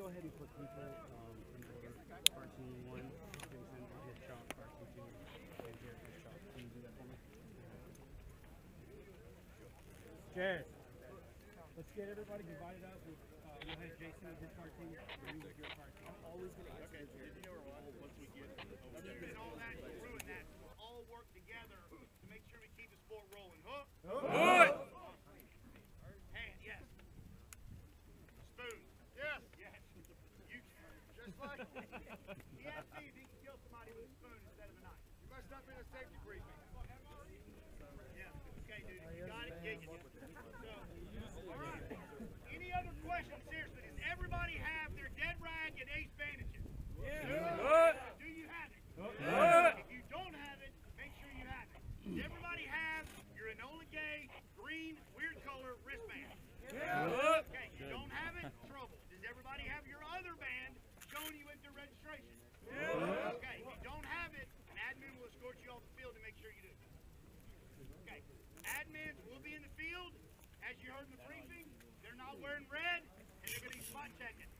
go ahead and put people um, in order. Cartoon one, Vincent, hit shot. Cartoon two, and Jared hit shot. Can you do that for me? Jared, let's get everybody divided up. With, uh, we'll have Jason with his cartoon, and you with your cartoon. I'm always gonna answer okay. Jared. Once we get and all that, you ruin that. We'll all work together to make sure we keep the sport rolling. Hook. Good. He asked me he could kill somebody with a spoon instead of a knife. You must not be in a safety briefing. Yeah. Okay, dude. You got it, get it. So, all right. Any other questions? Seriously, does everybody have their dead rag and ace bandages? Good. Do you have it? Good. If you don't have it, make sure you have it. Does everybody have your Enola Gay green weird color wristband? Good. Okay, you don't have it? Trouble. Does everybody have your other band showing you went through registration? Okay, if you don't have it, an admin will escort you off the field to make sure you do. Okay, admins will be in the field. As you heard in the briefing, they're not wearing red, and they're going to be spot checking.